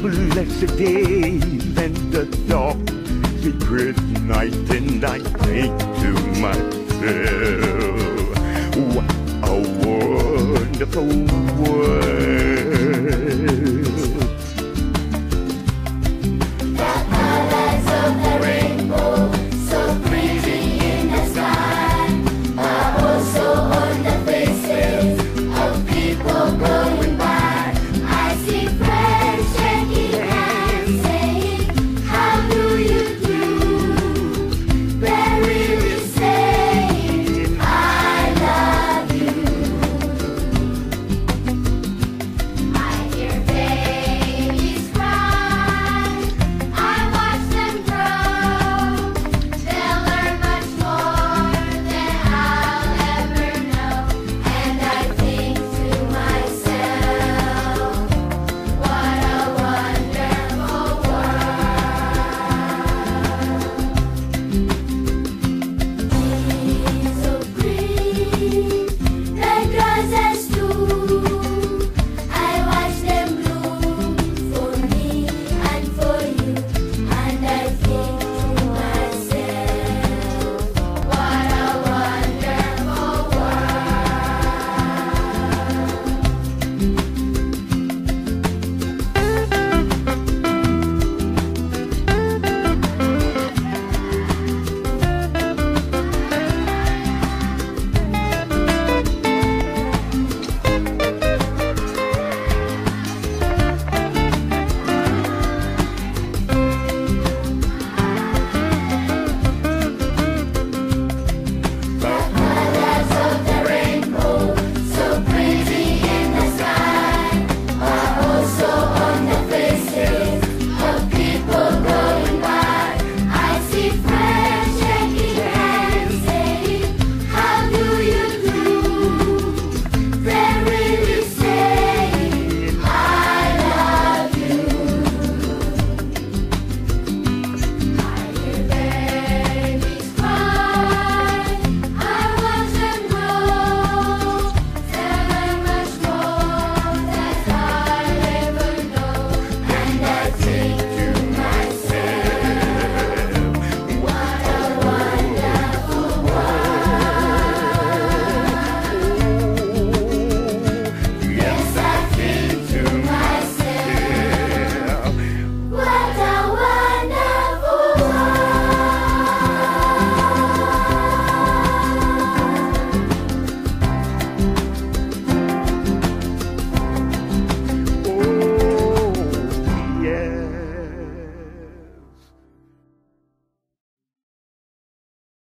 blessed day and the dark secret night, and I think to myself, what a wonderful.